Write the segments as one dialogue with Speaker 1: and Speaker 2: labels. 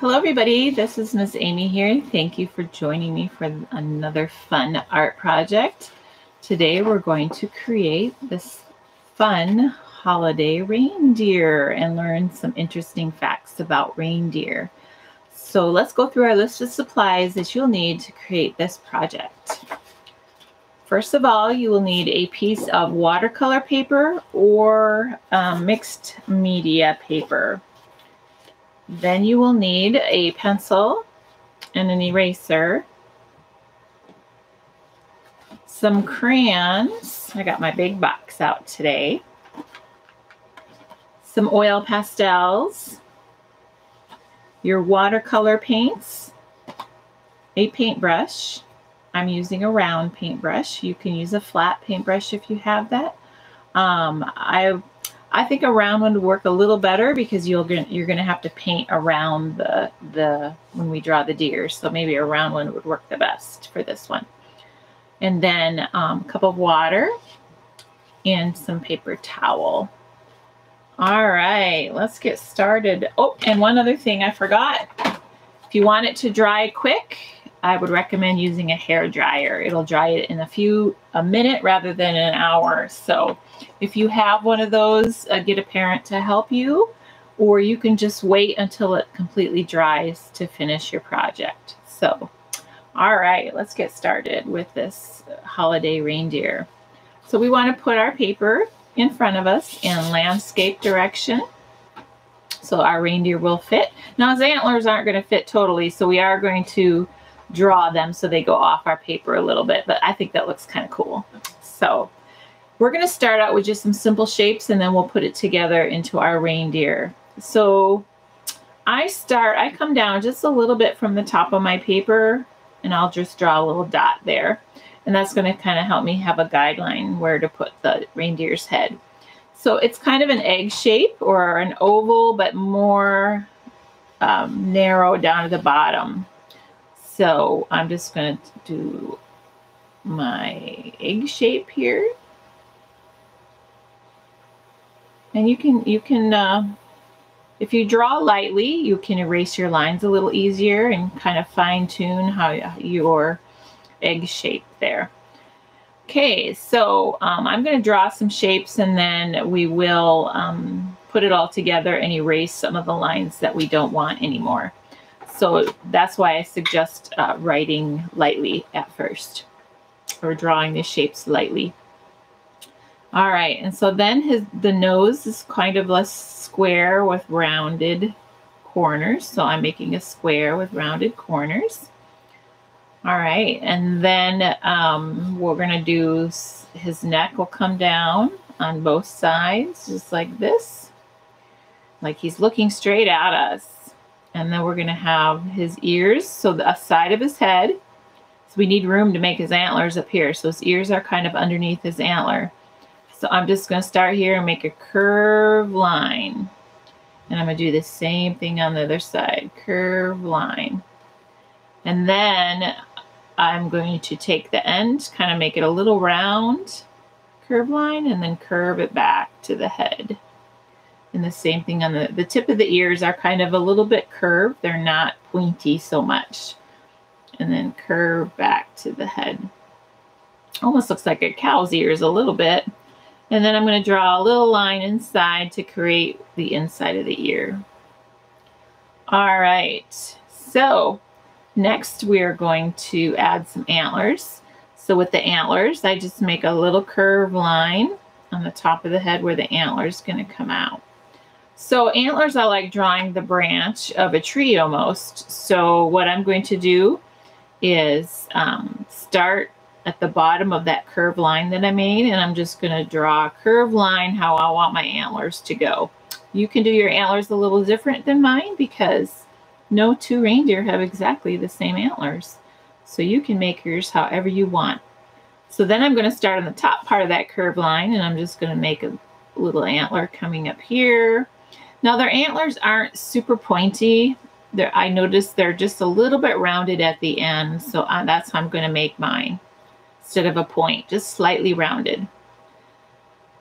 Speaker 1: Hello everybody, this is Miss Amy here. Thank you for joining me for another fun art project. Today we're going to create this fun holiday reindeer and learn some interesting facts about reindeer. So let's go through our list of supplies that you'll need to create this project. First of all, you will need a piece of watercolor paper or um, mixed media paper. Then you will need a pencil and an eraser, some crayons. I got my big box out today. Some oil pastels, your watercolor paints, a paintbrush. I'm using a round paintbrush. You can use a flat paintbrush if you have that. Um, I I think a round one would work a little better because you'll you're going to have to paint around the the when we draw the deer. So maybe a round one would work the best for this one. And then um, a cup of water and some paper towel. All right, let's get started. Oh, and one other thing I forgot. If you want it to dry quick, I would recommend using a hair dryer. It'll dry it in a few, a minute rather than an hour. So if you have one of those, uh, get a parent to help you, or you can just wait until it completely dries to finish your project. So, all right, let's get started with this holiday reindeer. So we want to put our paper in front of us in landscape direction so our reindeer will fit. Now his antlers aren't going to fit totally, so we are going to draw them so they go off our paper a little bit, but I think that looks kind of cool. So we're going to start out with just some simple shapes and then we'll put it together into our reindeer. So I start, I come down just a little bit from the top of my paper and I'll just draw a little dot there. And that's going to kind of help me have a guideline where to put the reindeer's head. So it's kind of an egg shape or an oval, but more um, narrow down at the bottom. So I'm just going to do my egg shape here. And you can, you can, uh, if you draw lightly, you can erase your lines a little easier and kind of fine tune how your egg shape there. Okay, so um, I'm going to draw some shapes and then we will um, put it all together and erase some of the lines that we don't want anymore. So that's why I suggest uh, writing lightly at first or drawing the shapes lightly. All right, and so then his the nose is kind of less square with rounded corners. So I'm making a square with rounded corners. All right, and then um, we're going to do his neck will come down on both sides, just like this, like he's looking straight at us. And then we're going to have his ears, so the side of his head. So we need room to make his antlers up here. So his ears are kind of underneath his antler. So I'm just going to start here and make a curve line. And I'm going to do the same thing on the other side. Curve line. And then I'm going to take the end, kind of make it a little round curve line, and then curve it back to the head. And the same thing on the, the tip of the ears are kind of a little bit curved. They're not pointy so much. And then curve back to the head. Almost looks like a cow's ears a little bit. And then I'm going to draw a little line inside to create the inside of the ear. All right. So next we're going to add some antlers. So with the antlers, I just make a little curve line on the top of the head where the antler is going to come out. So antlers are like drawing the branch of a tree almost. So what I'm going to do is um, start at the bottom of that curved line that I made and I'm just going to draw a curved line how I want my antlers to go. You can do your antlers a little different than mine because no two reindeer have exactly the same antlers. So you can make yours however you want. So then I'm going to start on the top part of that curved line and I'm just going to make a little antler coming up here now their antlers aren't super pointy. They're, I noticed they're just a little bit rounded at the end. So I, that's how I'm going to make mine instead of a point, just slightly rounded.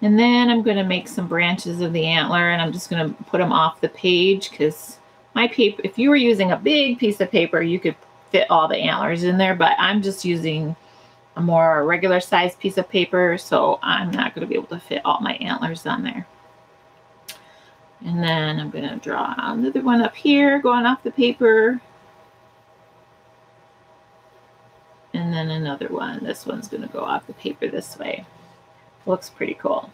Speaker 1: And then I'm going to make some branches of the antler and I'm just going to put them off the page because my paper, if you were using a big piece of paper, you could fit all the antlers in there, but I'm just using a more regular sized piece of paper, so I'm not going to be able to fit all my antlers on there. And then I'm going to draw another one up here going off the paper. And then another one. This one's going to go off the paper this way. Looks pretty cool.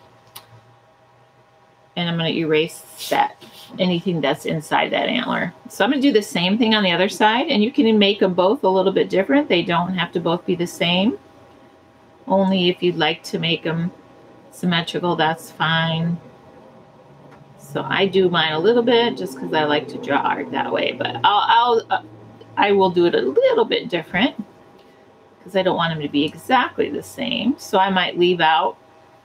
Speaker 1: And I'm going to erase that, anything that's inside that antler. So I'm going to do the same thing on the other side. And you can make them both a little bit different. They don't have to both be the same. Only if you'd like to make them symmetrical, that's fine. So I do mine a little bit just because I like to draw art that way. But I'll, I'll uh, I will do it a little bit different because I don't want them to be exactly the same. So I might leave out.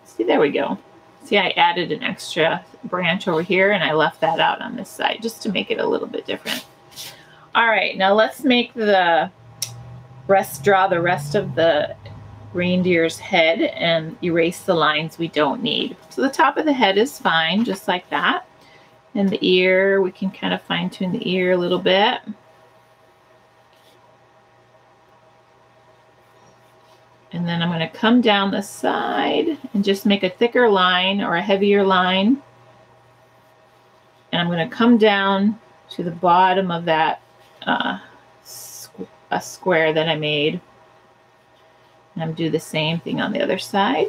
Speaker 1: See, there we go. See, I added an extra branch over here and I left that out on this side just to make it a little bit different. All right, now let's make the rest, draw the rest of the reindeer's head and erase the lines we don't need. So the top of the head is fine, just like that. And the ear, we can kind of fine tune the ear a little bit. And then I'm going to come down the side and just make a thicker line or a heavier line. And I'm going to come down to the bottom of that uh, squ a square that I made. And I'm do the same thing on the other side.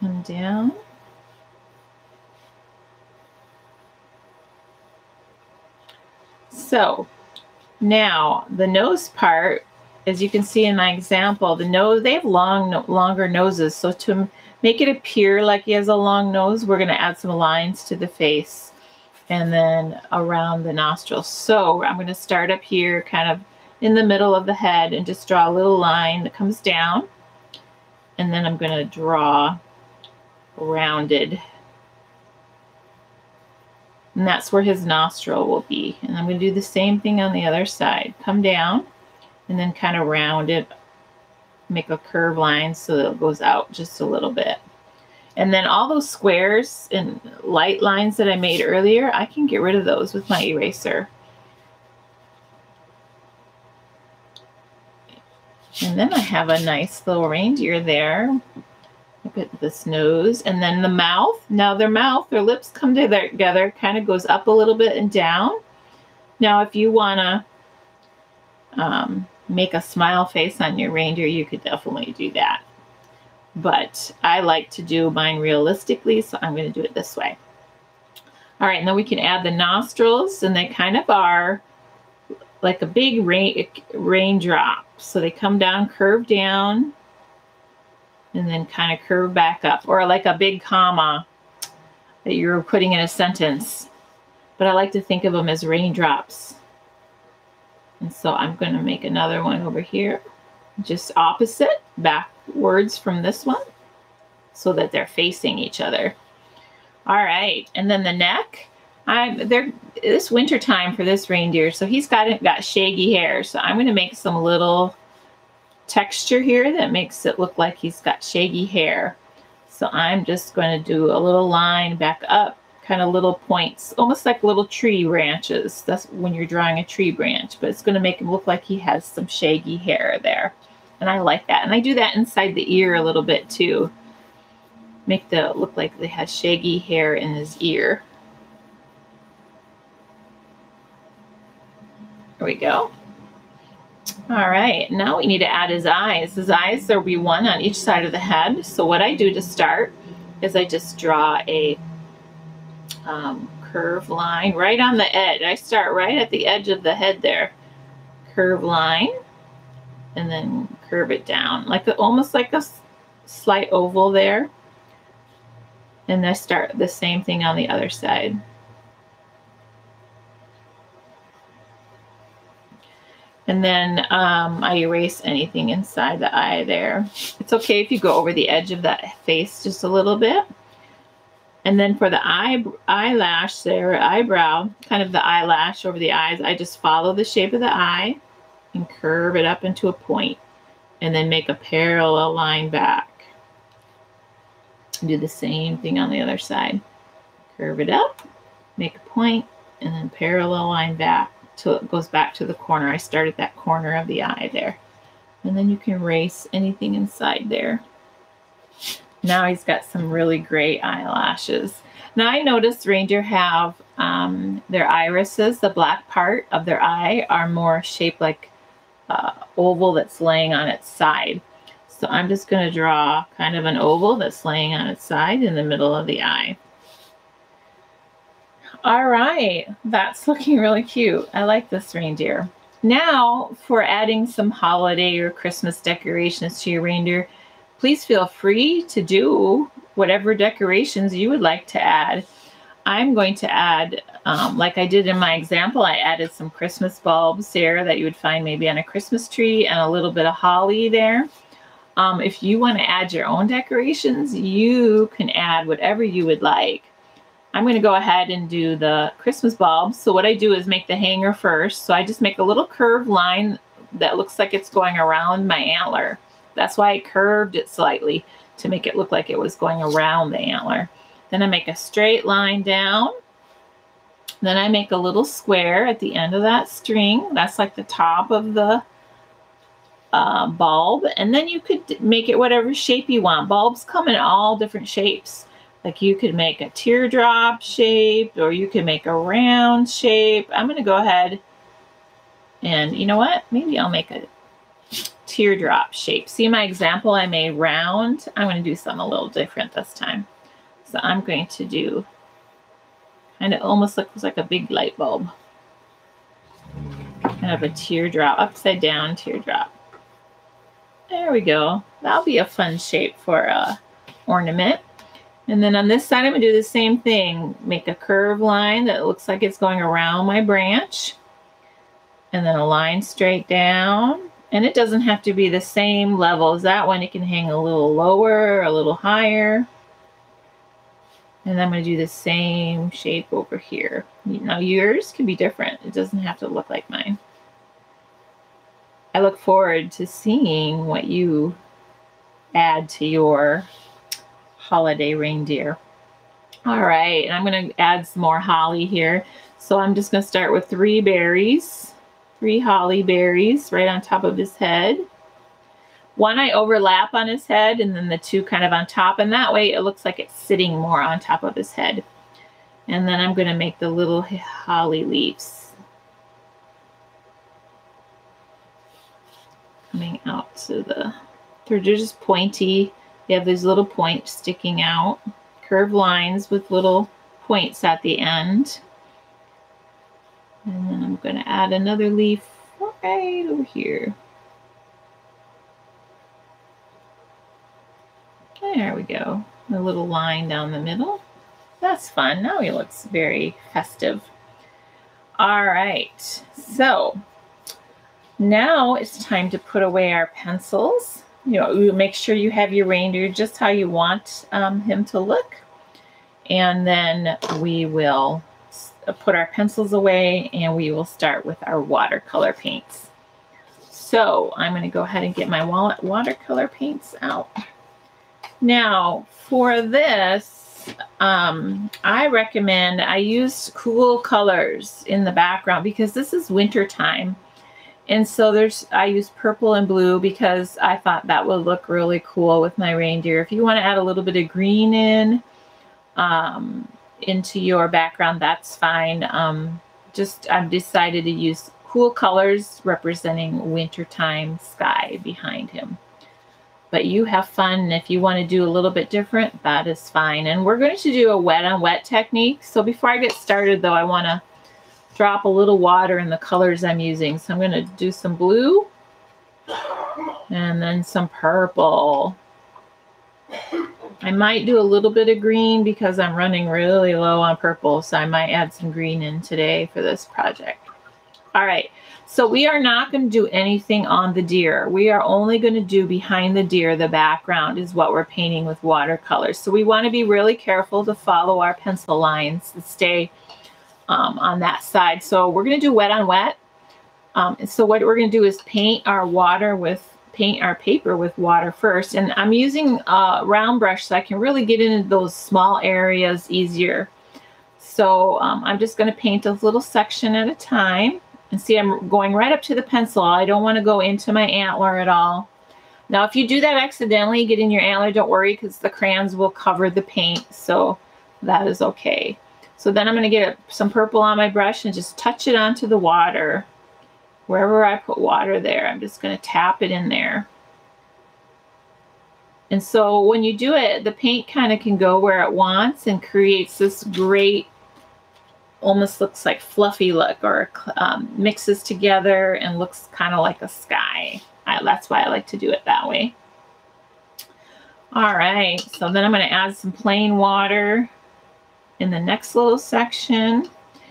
Speaker 1: Come down. So now the nose part, as you can see in my example, the nose, they have long, longer noses. So to make it appear like he has a long nose, we're going to add some lines to the face and then around the nostrils. So I'm going to start up here kind of in the middle of the head and just draw a little line that comes down. And then I'm going to draw rounded. And that's where his nostril will be. And I'm going to do the same thing on the other side. Come down and then kind of round it. Make a curve line so that it goes out just a little bit. And then all those squares and light lines that I made earlier, I can get rid of those with my eraser. And then I have a nice little reindeer there. Look at this nose. And then the mouth. Now their mouth, their lips come together, kind of goes up a little bit and down. Now if you want to um, make a smile face on your reindeer, you could definitely do that but I like to do mine realistically, so I'm going to do it this way. All right, and then we can add the nostrils, and they kind of are like a big rain, raindrop. So they come down, curve down, and then kind of curve back up, or like a big comma that you're putting in a sentence. But I like to think of them as raindrops. And so I'm going to make another one over here, just opposite, back words from this one so that they're facing each other. All right, and then the neck. I'm there. This winter time for this reindeer, so he's got got shaggy hair. So I'm going to make some little texture here that makes it look like he's got shaggy hair. So I'm just going to do a little line back up, kind of little points, almost like little tree branches. That's when you're drawing a tree branch, but it's going to make him look like he has some shaggy hair there. And I like that. And I do that inside the ear a little bit too. Make the look like they have shaggy hair in his ear. There we go. All right, now we need to add his eyes. His eyes, there'll be one on each side of the head. So what I do to start is I just draw a um, curve line right on the edge. I start right at the edge of the head there. Curve line and then curve it down. Like almost like a slight oval there. And then start the same thing on the other side. And then um, I erase anything inside the eye there. It's okay if you go over the edge of that face just a little bit. And then for the eye eyelash there eyebrow kind of the eyelash over the eyes I just follow the shape of the eye and curve it up into a point and then make a parallel line back. Do the same thing on the other side. Curve it up, make a point, and then parallel line back till it goes back to the corner. I started that corner of the eye there. And then you can erase anything inside there. Now he's got some really great eyelashes. Now I noticed reindeer have um, their irises, the black part of their eye are more shaped like uh, oval that's laying on its side. So I'm just going to draw kind of an oval that's laying on its side in the middle of the eye. All right, that's looking really cute. I like this reindeer. Now for adding some holiday or Christmas decorations to your reindeer, please feel free to do whatever decorations you would like to add. I'm going to add, um, like I did in my example, I added some Christmas bulbs there that you would find maybe on a Christmas tree and a little bit of holly there. Um, if you want to add your own decorations, you can add whatever you would like. I'm going to go ahead and do the Christmas bulbs. So what I do is make the hanger first. So I just make a little curved line that looks like it's going around my antler. That's why I curved it slightly to make it look like it was going around the antler. Then I make a straight line down. Then I make a little square at the end of that string. That's like the top of the uh, bulb. And then you could make it whatever shape you want. Bulbs come in all different shapes. Like you could make a teardrop shape or you can make a round shape. I'm going to go ahead and you know what? Maybe I'll make a teardrop shape. See my example I made round? I'm going to do something a little different this time. So I'm going to do kind of almost looks like a big light bulb. Kind of a teardrop, upside down teardrop. There we go. That'll be a fun shape for a ornament. And then on this side, I'm going to do the same thing. Make a curved line that looks like it's going around my branch. And then a line straight down. And it doesn't have to be the same level as that one. It can hang a little lower, a little higher. And I'm going to do the same shape over here. Now yours can be different. It doesn't have to look like mine. I look forward to seeing what you add to your holiday reindeer. All right, and I'm going to add some more holly here. So I'm just going to start with three berries, three holly berries right on top of his head. One I overlap on his head and then the two kind of on top. And that way it looks like it's sitting more on top of his head. And then I'm going to make the little holly leaves. Coming out to the, they're just pointy. They have these little points sticking out. Curved lines with little points at the end. And then I'm going to add another leaf right over here. There we go. A little line down the middle. That's fun. Now he looks very festive. All right. So now it's time to put away our pencils. You know, you make sure you have your reindeer just how you want um, him to look. And then we will put our pencils away and we will start with our watercolor paints. So I'm going to go ahead and get my watercolor paints out. Now, for this, um, I recommend I use cool colors in the background because this is winter time. And so there's, I use purple and blue because I thought that would look really cool with my reindeer. If you want to add a little bit of green in, um, into your background, that's fine. Um, just, I've decided to use cool colors representing wintertime sky behind him but you have fun. And if you want to do a little bit different, that is fine. And we're going to do a wet on wet technique. So before I get started though, I want to drop a little water in the colors I'm using. So I'm going to do some blue and then some purple. I might do a little bit of green because I'm running really low on purple. So I might add some green in today for this project. All right. So we are not going to do anything on the deer. We are only going to do behind the deer. The background is what we're painting with watercolors. So we want to be really careful to follow our pencil lines to stay um, on that side. So we're going to do wet on wet. Um, so what we're going to do is paint our water with paint our paper with water first. And I'm using a round brush so I can really get into those small areas easier. So um, I'm just going to paint a little section at a time. And see, I'm going right up to the pencil. I don't want to go into my antler at all. Now, if you do that accidentally, get in your antler, don't worry because the crayons will cover the paint. So that is okay. So then I'm going to get some purple on my brush and just touch it onto the water. Wherever I put water there, I'm just going to tap it in there. And so when you do it, the paint kind of can go where it wants and creates this great, almost looks like fluffy look or um, mixes together and looks kind of like a sky. I, that's why I like to do it that way. All right, so then I'm going to add some plain water in the next little section.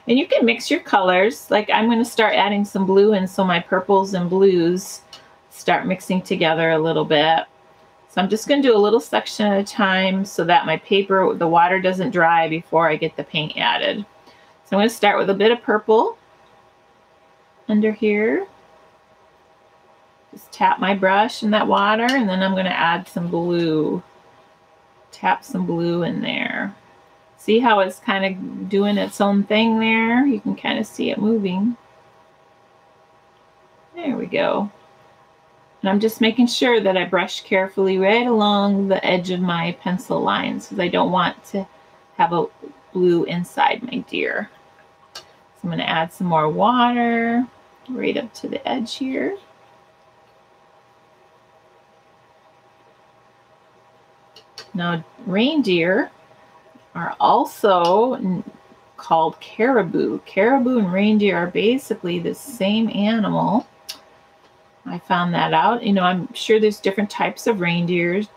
Speaker 1: And you can mix your colors. Like I'm going to start adding some blue and so my purples and blues start mixing together a little bit. So I'm just going to do a little section at a time so that my paper, the water doesn't dry before I get the paint added. So I'm going to start with a bit of purple under here. Just tap my brush in that water and then I'm going to add some blue. Tap some blue in there. See how it's kind of doing its own thing there? You can kind of see it moving. There we go. And I'm just making sure that I brush carefully right along the edge of my pencil lines because I don't want to have a blue inside my deer. I'm going to add some more water right up to the edge here. Now, reindeer are also called caribou. Caribou and reindeer are basically the same animal. I found that out. You know, I'm sure there's different types of reindeers.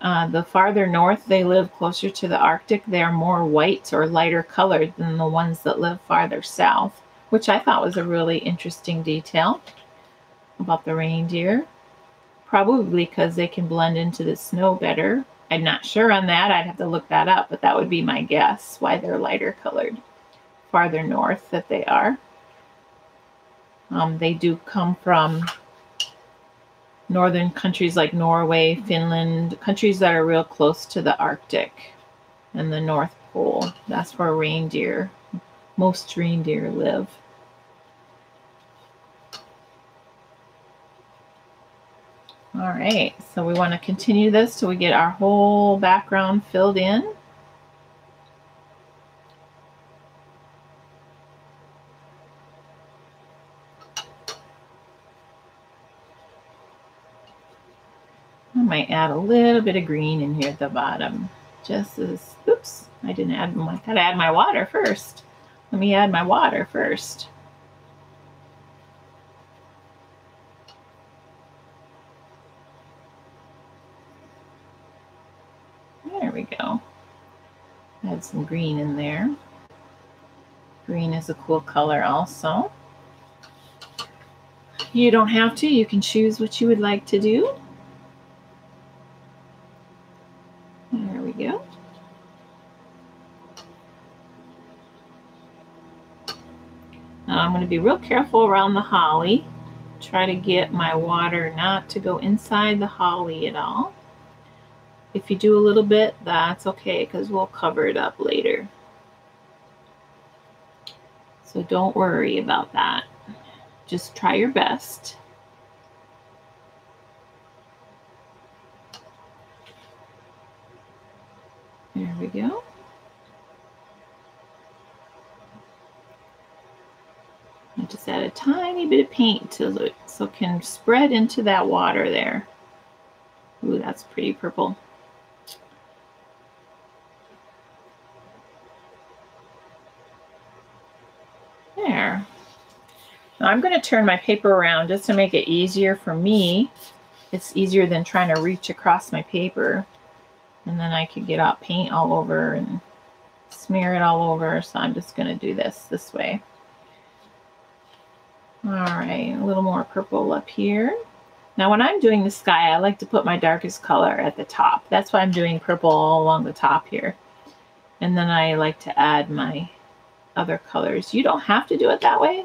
Speaker 1: Uh, the farther north they live closer to the Arctic, they are more white or lighter colored than the ones that live farther south, which I thought was a really interesting detail about the reindeer. Probably because they can blend into the snow better. I'm not sure on that. I'd have to look that up, but that would be my guess why they're lighter colored farther north that they are. Um, they do come from northern countries like Norway, Finland, countries that are real close to the Arctic and the North Pole. That's where reindeer, most reindeer live. All right, so we want to continue this till we get our whole background filled in. I might add a little bit of green in here at the bottom. Just as, oops, I didn't add my, gotta add my water first. Let me add my water first. There we go. Add some green in there. Green is a cool color also. You don't have to. You can choose what you would like to do. There we go. Now I'm going to be real careful around the holly. Try to get my water not to go inside the holly at all. If you do a little bit, that's okay because we'll cover it up later. So don't worry about that. Just try your best. There we go. Just add a tiny bit of paint to it so it can spread into that water there. Ooh, that's pretty purple. There. Now I'm going to turn my paper around just to make it easier for me. It's easier than trying to reach across my paper. And then I could get out paint all over and smear it all over. So I'm just going to do this this way. All right, a little more purple up here. Now when I'm doing the sky, I like to put my darkest color at the top. That's why I'm doing purple all along the top here. And then I like to add my other colors. You don't have to do it that way.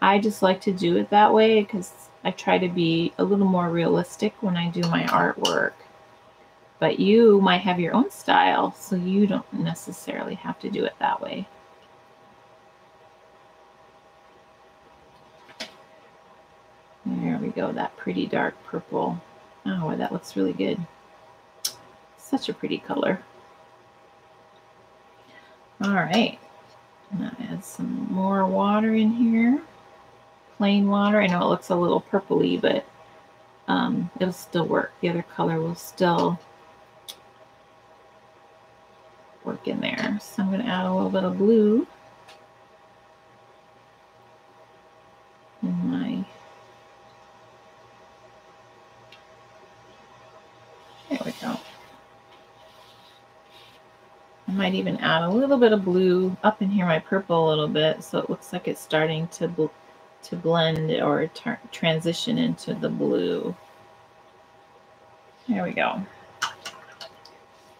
Speaker 1: I just like to do it that way because I try to be a little more realistic when I do my artwork. But you might have your own style, so you don't necessarily have to do it that way. There we go, that pretty dark purple. Oh, that looks really good. Such a pretty color. All right, now add some more water in here. Plain water. I know it looks a little purpley, but um, it'll still work. The other color will still work in there. So I'm going to add a little bit of blue in my there we go. I might even add a little bit of blue up in here, my purple a little bit, so it looks like it's starting to bl to blend or transition into the blue. There we go.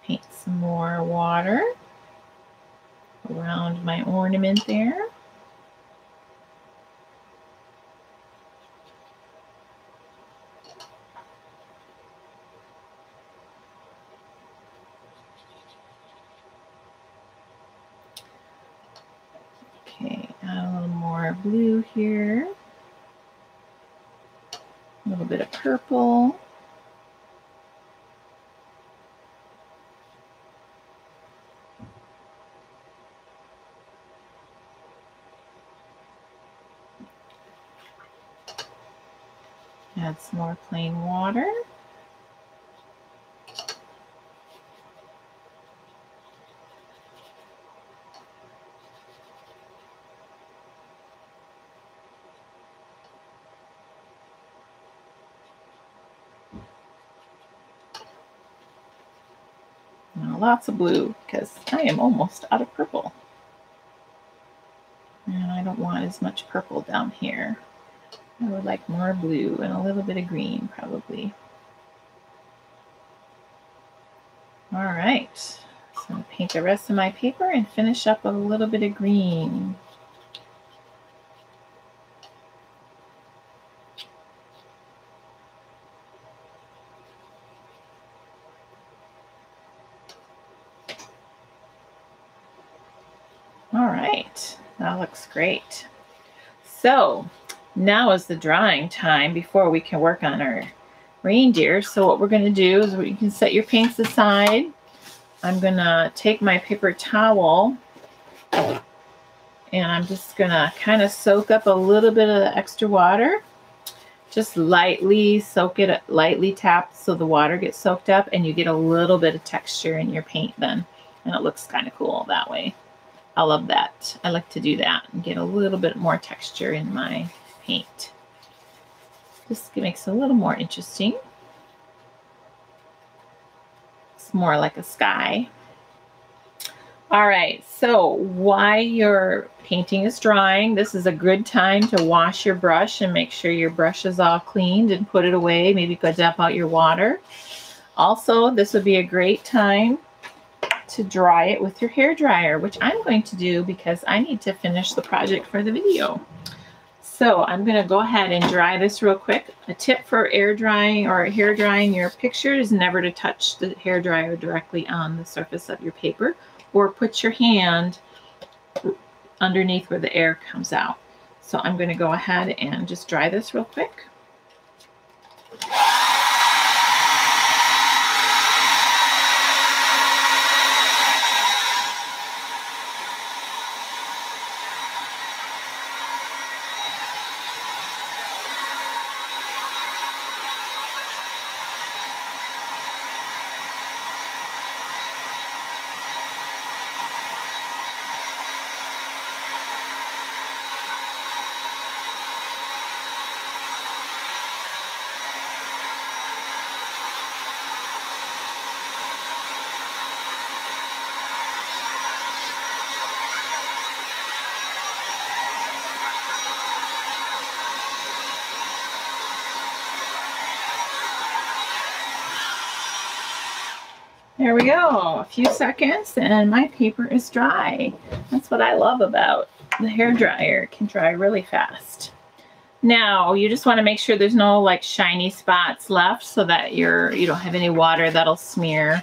Speaker 1: Paint some more water around my ornament there. Blue here. A little bit of purple. Add some more plain water. Lots of blue because I am almost out of purple. And I don't want as much purple down here. I would like more blue and a little bit of green probably. All right, so I'm to paint the rest of my paper and finish up with a little bit of green. looks great. So now is the drying time before we can work on our reindeer. So what we're going to do is you can set your paints aside. I'm going to take my paper towel and I'm just going to kind of soak up a little bit of the extra water. Just lightly soak it, lightly tap so the water gets soaked up and you get a little bit of texture in your paint then. And it looks kind of cool that way. I love that. I like to do that and get a little bit more texture in my paint. This makes it a little more interesting. It's more like a sky. All right, so while your painting is drying, this is a good time to wash your brush and make sure your brush is all cleaned and put it away. Maybe go dump out your water. Also, this would be a great time to dry it with your hair dryer, which I'm going to do because I need to finish the project for the video. So I'm going to go ahead and dry this real quick. A tip for air drying or hair drying your picture is never to touch the hair dryer directly on the surface of your paper or put your hand underneath where the air comes out. So I'm going to go ahead and just dry this real quick. There we go, a few seconds and my paper is dry. That's what I love about the hair dryer, it can dry really fast. Now you just want to make sure there's no like shiny spots left so that you're you don't have any water that'll smear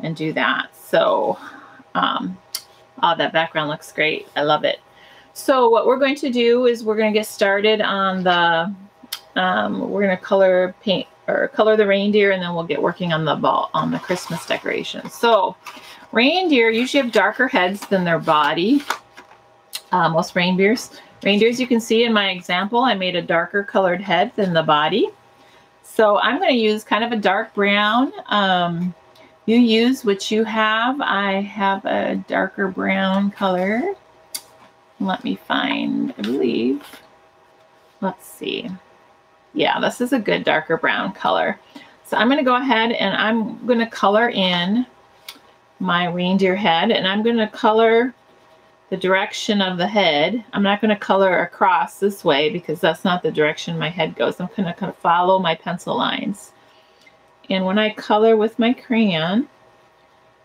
Speaker 1: and do that. So um, oh that background looks great. I love it. So what we're going to do is we're going to get started on the um, we're going to color paint or color the reindeer and then we'll get working on the ball on the Christmas decorations. So reindeer usually have darker heads than their body. Uh, most reindeers Reindeers, you can see in my example, I made a darker colored head than the body. So I'm going to use kind of a dark brown. Um, you use what you have. I have a darker brown color. Let me find, I believe, let's see. Yeah, this is a good darker brown color. So I'm going to go ahead and I'm going to color in my reindeer head and I'm going to color the direction of the head. I'm not going to color across this way because that's not the direction my head goes. I'm going to kind of follow my pencil lines. And when I color with my crayon,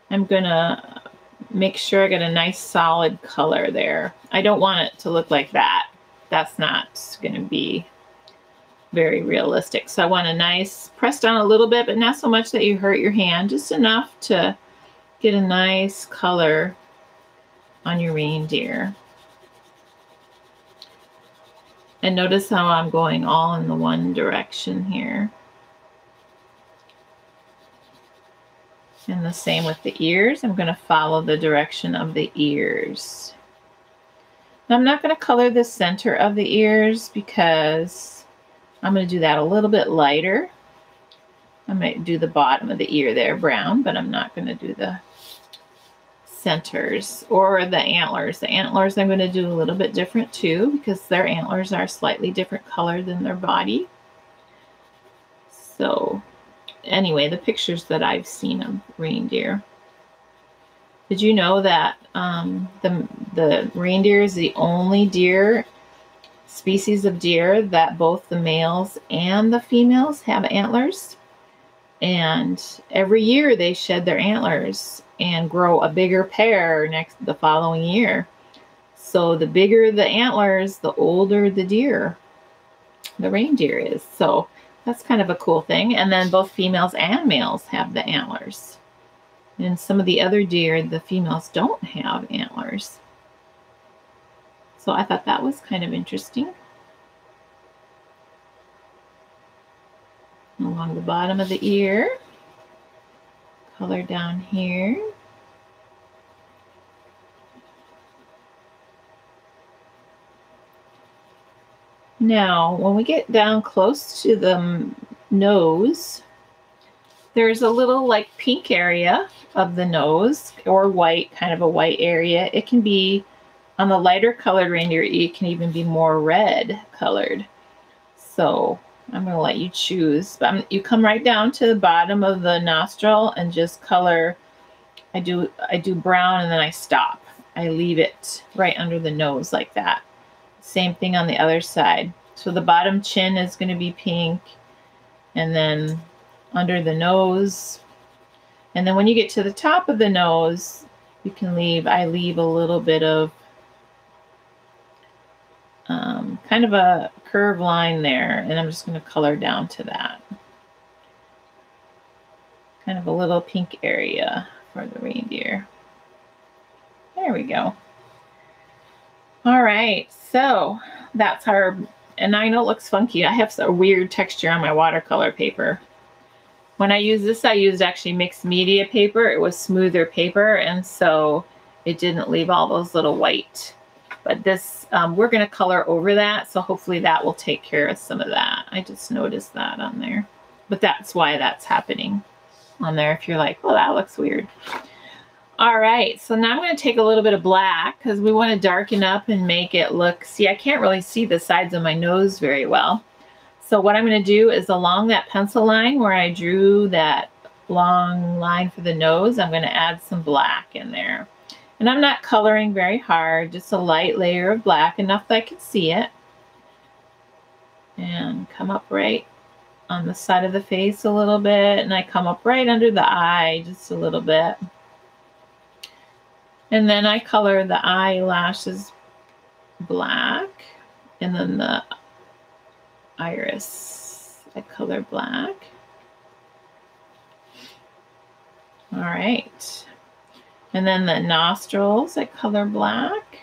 Speaker 1: I'm going to make sure I get a nice solid color there. I don't want it to look like that. That's not going to be very realistic. So I want a nice, press down a little bit, but not so much that you hurt your hand, just enough to get a nice color on your reindeer. And notice how I'm going all in the one direction here. And the same with the ears. I'm going to follow the direction of the ears. I'm not going to color the center of the ears because I'm going to do that a little bit lighter. I might do the bottom of the ear there brown, but I'm not going to do the centers or the antlers. The antlers I'm going to do a little bit different too because their antlers are slightly different color than their body. So anyway, the pictures that I've seen of reindeer. Did you know that um, the, the reindeer is the only deer species of deer that both the males and the females have antlers? And every year they shed their antlers and grow a bigger pair next the following year. So the bigger the antlers, the older the deer, the reindeer is. So that's kind of a cool thing. And then both females and males have the antlers. And some of the other deer, the females don't have antlers. So I thought that was kind of interesting. Along the bottom of the ear color down here. Now, when we get down close to the nose, there's a little like pink area of the nose or white, kind of a white area. It can be on the lighter colored reindeer, it can even be more red colored. So I'm going to let you choose. But you come right down to the bottom of the nostril and just color. I do I do brown and then I stop. I leave it right under the nose like that. Same thing on the other side. So the bottom chin is going to be pink. And then under the nose. And then when you get to the top of the nose, you can leave, I leave a little bit of um, kind of a curve line there, and I'm just going to color down to that. Kind of a little pink area for the reindeer. There we go. All right, so that's our, and I know it looks funky. I have a weird texture on my watercolor paper. When I use this, I used actually mixed media paper. It was smoother paper, and so it didn't leave all those little white but this, um, we're going to color over that. So hopefully that will take care of some of that. I just noticed that on there. But that's why that's happening on there. If you're like, well, that looks weird. All right, so now I'm going to take a little bit of black because we want to darken up and make it look, see, I can't really see the sides of my nose very well. So what I'm going to do is along that pencil line where I drew that long line for the nose, I'm going to add some black in there. And I'm not coloring very hard, just a light layer of black, enough that I can see it. And come up right on the side of the face a little bit, and I come up right under the eye just a little bit. And then I color the eyelashes black, and then the iris. I color black. All right. And then the nostrils, I color black.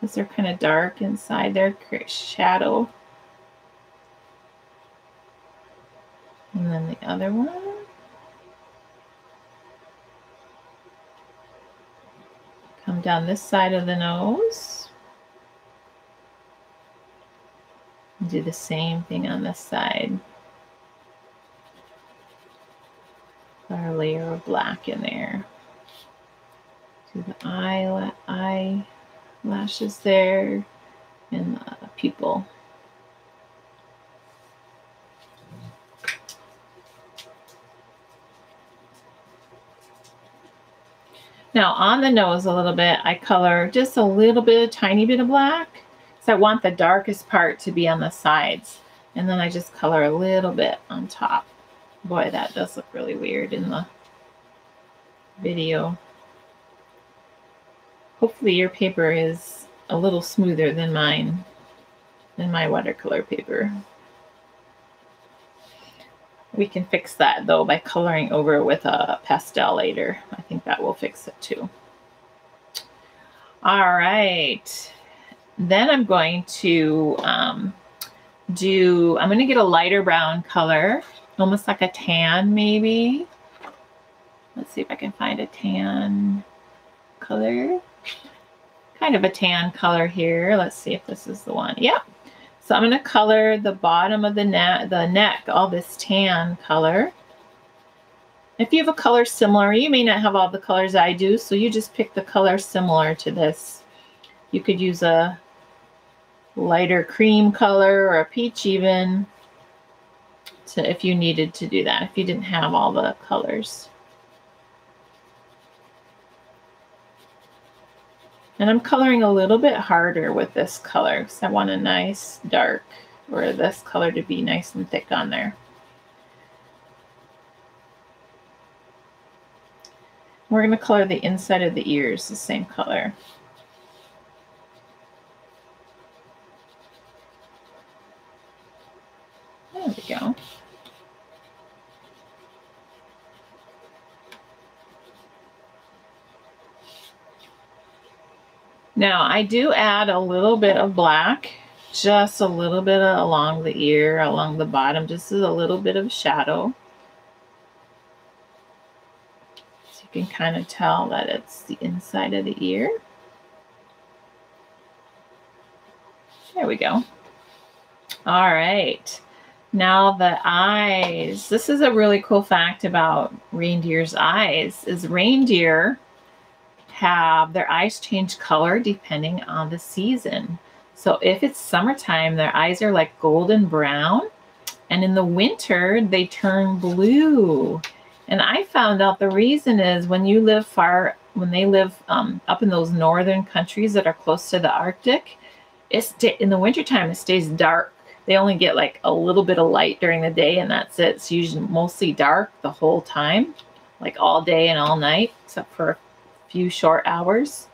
Speaker 1: Because they're kind of dark inside there, create shadow. And then the other one. Come down this side of the nose. And do the same thing on this side. Put our layer of black in there. The eye, eye lashes there and the pupil. Now on the nose a little bit, I color just a little bit, a tiny bit of black. So I want the darkest part to be on the sides. And then I just color a little bit on top. Boy, that does look really weird in the video. Hopefully your paper is a little smoother than mine, than my watercolor paper. We can fix that though by coloring over with a pastel later. I think that will fix it too. All right. Then I'm going to um, do, I'm going to get a lighter brown color, almost like a tan maybe. Let's see if I can find a tan color. Kind of a tan color here. Let's see if this is the one. Yep. So I'm going to color the bottom of the neck, the neck, all this tan color. If you have a color similar, you may not have all the colors I do, so you just pick the color similar to this. You could use a lighter cream color or a peach even to, if you needed to do that, if you didn't have all the colors. And I'm coloring a little bit harder with this color because I want a nice dark or this color to be nice and thick on there. We're going to color the inside of the ears the same color. There we go. Now I do add a little bit of black, just a little bit along the ear, along the bottom, just as a little bit of shadow. So you can kind of tell that it's the inside of the ear. There we go. All right. Now the eyes. This is a really cool fact about reindeer's eyes is reindeer have their eyes change color depending on the season. So if it's summertime, their eyes are like golden brown. And in the winter, they turn blue. And I found out the reason is when you live far, when they live um, up in those northern countries that are close to the Arctic, it's in the wintertime, it stays dark. They only get like a little bit of light during the day, and that's it. It's usually mostly dark the whole time, like all day and all night, except for few short hours.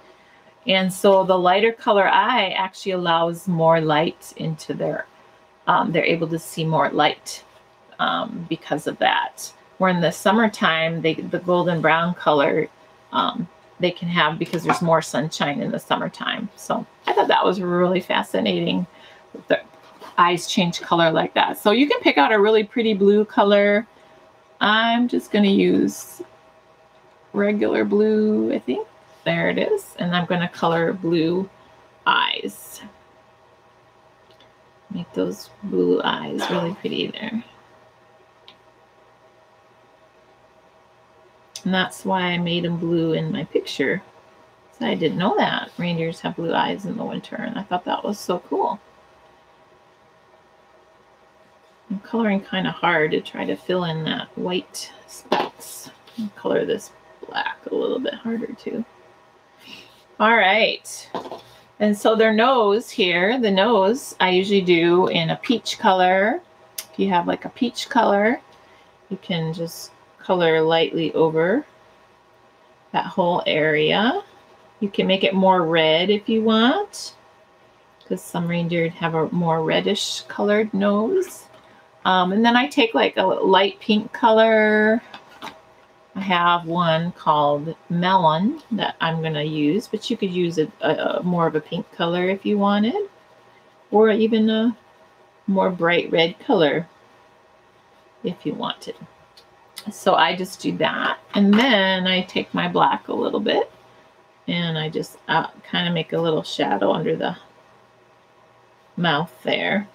Speaker 1: And so the lighter color eye actually allows more light into their, um, they're able to see more light um, because of that. Where in the summertime, they, the golden brown color um, they can have because there's more sunshine in the summertime. So I thought that was really fascinating. The eyes change color like that. So you can pick out a really pretty blue color. I'm just going to use regular blue, I think. There it is. And I'm going to color blue eyes. Make those blue eyes really pretty there. And that's why I made them blue in my picture. So I didn't know that. Reindeers have blue eyes in the winter, and I thought that was so cool. I'm coloring kind of hard to try to fill in that white. I'll color this black a little bit harder too. All right. And so their nose here, the nose I usually do in a peach color. If you have like a peach color, you can just color lightly over that whole area. You can make it more red if you want. because some reindeer have a more reddish colored nose. Um, and then I take like a light pink color. I have one called Melon that I'm going to use, but you could use a, a, a, more of a pink color if you wanted, or even a more bright red color if you wanted. So I just do that. And then I take my black a little bit and I just uh, kind of make a little shadow under the mouth there.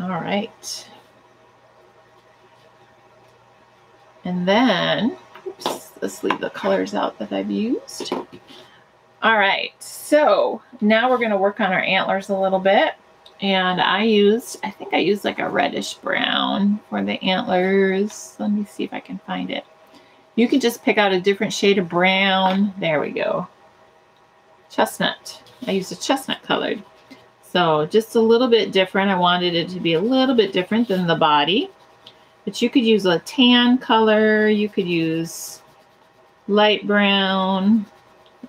Speaker 1: All right. And then, oops, let's leave the colors out that I've used. All right, so now we're gonna work on our antlers a little bit. And I used, I think I used like a reddish brown for the antlers. Let me see if I can find it. You can just pick out a different shade of brown. There we go. Chestnut. I used a chestnut colored. So just a little bit different. I wanted it to be a little bit different than the body. But you could use a tan color. You could use light brown.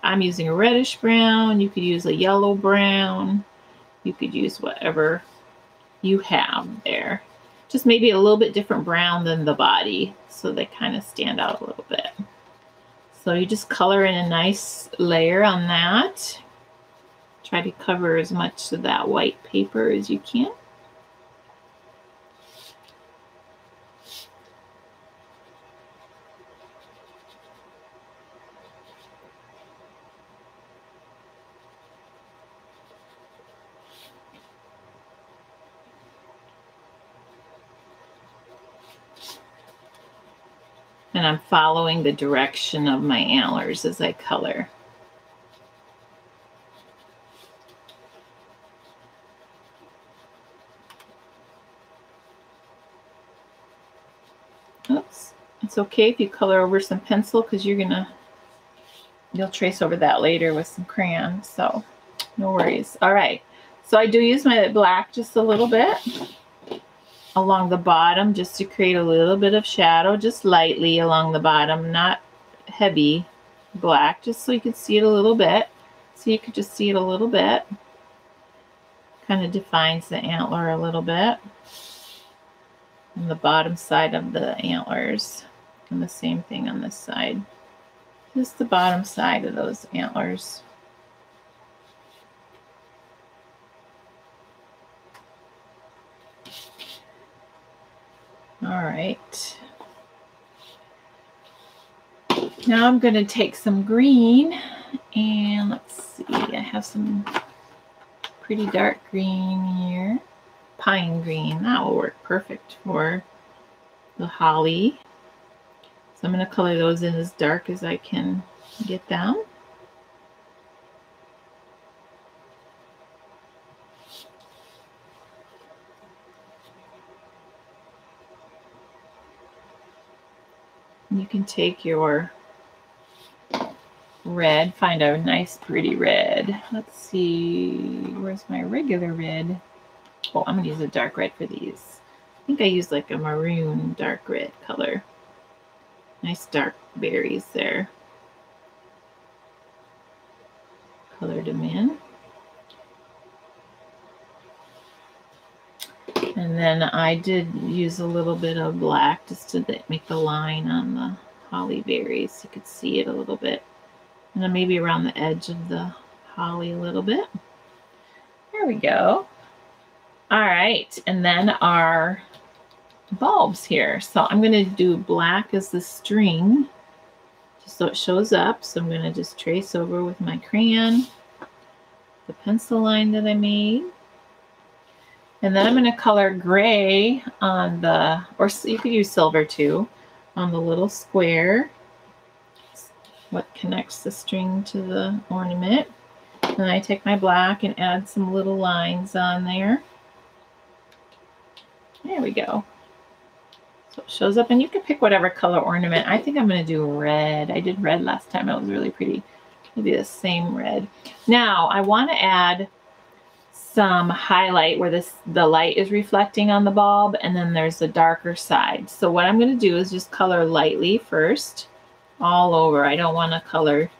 Speaker 1: I'm using a reddish brown. You could use a yellow brown. You could use whatever you have there. Just maybe a little bit different brown than the body so they kind of stand out a little bit. So you just color in a nice layer on that. Try to cover as much of that white paper as you can. And I'm following the direction of my antlers as I color. Oops. It's okay if you color over some pencil because you're to, you'll trace over that later with some crayon. So no worries. All right. So I do use my black just a little bit along the bottom just to create a little bit of shadow, just lightly along the bottom, not heavy black, just so you can see it a little bit. So you could just see it a little bit. Kind of defines the antler a little bit. On the bottom side of the antlers. And the same thing on this side. Just the bottom side of those antlers. All right. Now I'm going to take some green and let's see, I have some pretty dark green here. Pine green, that will work perfect for the holly. So I'm going to color those in as dark as I can get them. You can take your red, find a nice pretty red. Let's see, where's my regular red? Oh, I'm gonna use a dark red for these. I think I used like a maroon dark red color. Nice dark berries there. Colored them in. And then I did use a little bit of black just to make the line on the holly berries. You could see it a little bit. And then maybe around the edge of the holly a little bit. There we go. All right, and then our bulbs here. So I'm going to do black as the string, just so it shows up. So I'm going to just trace over with my crayon the pencil line that I made. And then I'm going to color gray on the, or you could use silver too, on the little square. What connects the string to the ornament. And I take my black and add some little lines on there. There we go. So it shows up and you can pick whatever color ornament. I think I'm going to do red. I did red last time. It was really pretty. Maybe the same red. Now I want to add some highlight where this the light is reflecting on the bulb and then there's the darker side. So what I'm going to do is just color lightly first all over. I don't want to color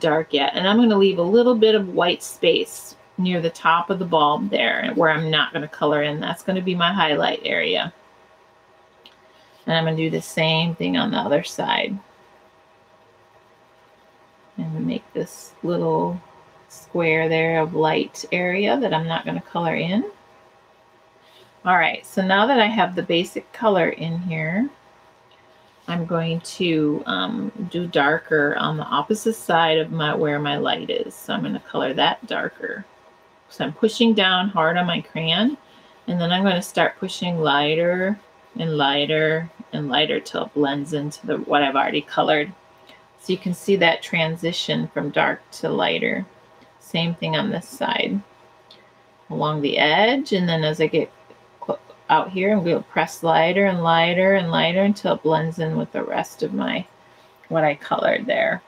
Speaker 1: dark yet. And I'm going to leave a little bit of white space near the top of the bulb there where I'm not going to color in. That's going to be my highlight area. And I'm going to do the same thing on the other side. And make this little square there of light area that I'm not going to color in. All right, so now that I have the basic color in here, I'm going to um, do darker on the opposite side of my where my light is. So I'm going to color that darker. So I'm pushing down hard on my crayon, and then I'm going to start pushing lighter and lighter and lighter till it blends into the what I've already colored. So you can see that transition from dark to lighter. Same thing on this side. Along the edge, and then as I get out here, I'm going to press lighter and lighter and lighter until it blends in with the rest of my, what I colored there.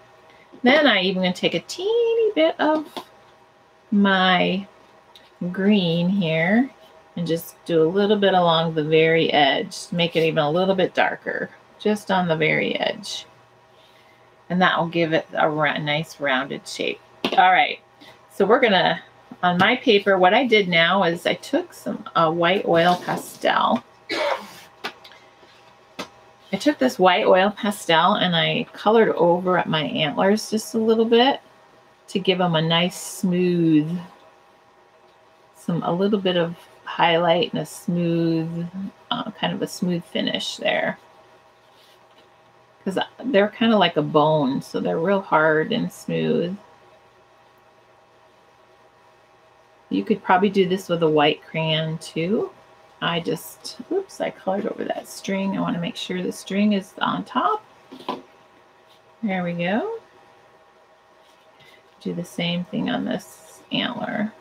Speaker 1: Then I even going to take a teeny bit of my green here and just do a little bit along the very edge, make it even a little bit darker, just on the very edge. And that will give it a nice rounded shape. All right, so we're going to on my paper, what I did now is I took some uh, white oil pastel. I took this white oil pastel and I colored over at my antlers just a little bit to give them a nice smooth, some a little bit of highlight and a smooth, uh, kind of a smooth finish there. Because they're kind of like a bone, so they're real hard and smooth. You could probably do this with a white crayon too. I just, oops, I colored over that string. I want to make sure the string is on top. There we go. Do the same thing on this antler.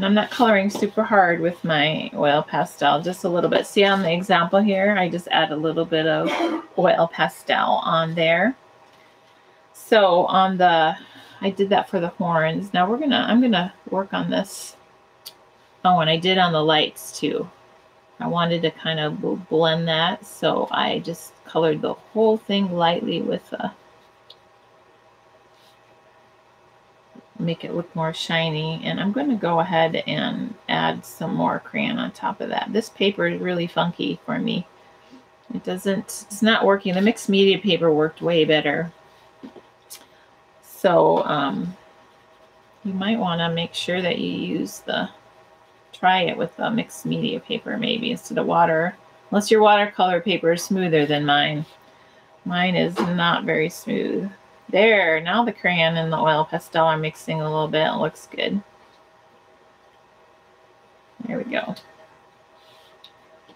Speaker 1: And I'm not coloring super hard with my oil pastel, just a little bit. See on the example here, I just add a little bit of oil pastel on there. So on the, I did that for the horns. Now we're gonna, I'm gonna work on this. Oh, and I did on the lights too. I wanted to kind of blend that, so I just colored the whole thing lightly with a make it look more shiny. And I'm going to go ahead and add some more crayon on top of that. This paper is really funky for me. It doesn't, it's not working. The mixed media paper worked way better. So um, you might want to make sure that you use the, try it with the mixed media paper maybe instead of water. Unless your watercolor paper is smoother than mine. Mine is not very smooth. There, now the crayon and the oil pastel are mixing a little bit. It looks good. There we go.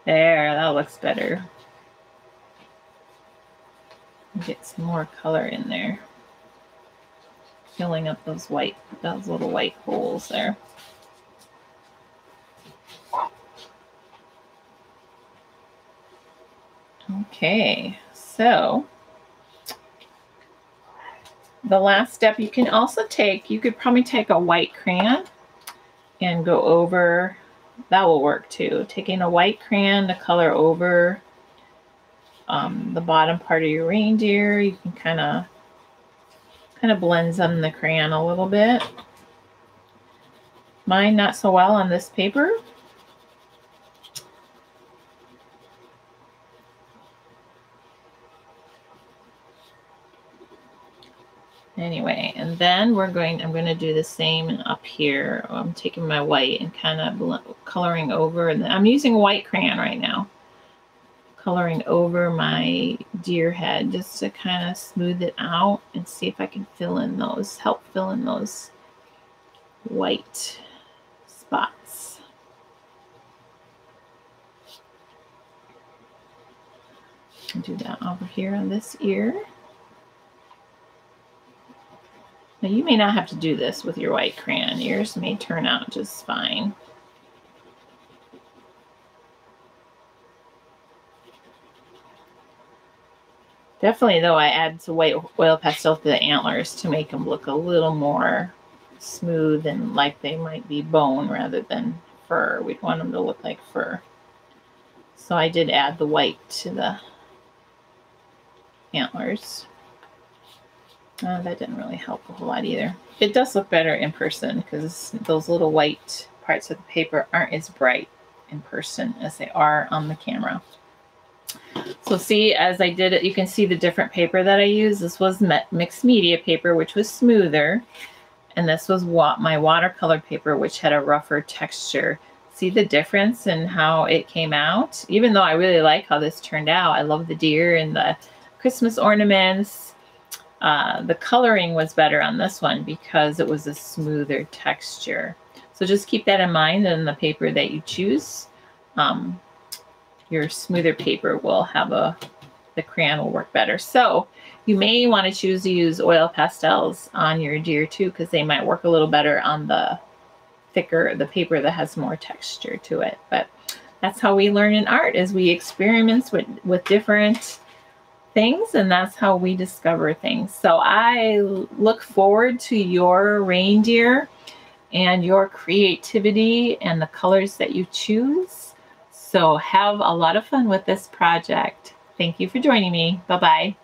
Speaker 1: There, that looks better. Get some more color in there. Filling up those white, those little white holes there. Okay, so the last step you can also take, you could probably take a white crayon and go over, that will work too. Taking a white crayon to color over um, the bottom part of your reindeer, you can kind of kind of blends on the crayon a little bit. Mine not so well on this paper. Anyway, and then we're going, I'm going to do the same up here. I'm taking my white and kind of coloring over, and I'm using white crayon right now. Coloring over my deer head just to kind of smooth it out and see if I can fill in those, help fill in those white spots. Do that over here on this ear. Now you may not have to do this with your white crayon. Yours may turn out just fine. Definitely, though, I add some white oil pastel to the antlers to make them look a little more smooth and like they might be bone rather than fur. We'd want them to look like fur. So I did add the white to the antlers. Uh, that didn't really help a whole lot either. It does look better in person because those little white parts of the paper aren't as bright in person as they are on the camera. So see, as I did it, you can see the different paper that I used. This was mixed media paper, which was smoother. And this was what my watercolor paper, which had a rougher texture. See the difference in how it came out? Even though I really like how this turned out. I love the deer and the Christmas ornaments. Uh, the coloring was better on this one because it was a smoother texture. So just keep that in mind in the paper that you choose. Um, your smoother paper will have a, the crayon will work better. So you may want to choose to use oil pastels on your deer too, because they might work a little better on the thicker, the paper that has more texture to it. But that's how we learn in art is we experiment with, with different things and that's how we discover things. So I look forward to your reindeer and your creativity and the colors that you choose. So have a lot of fun with this project. Thank you for joining me. Bye-bye.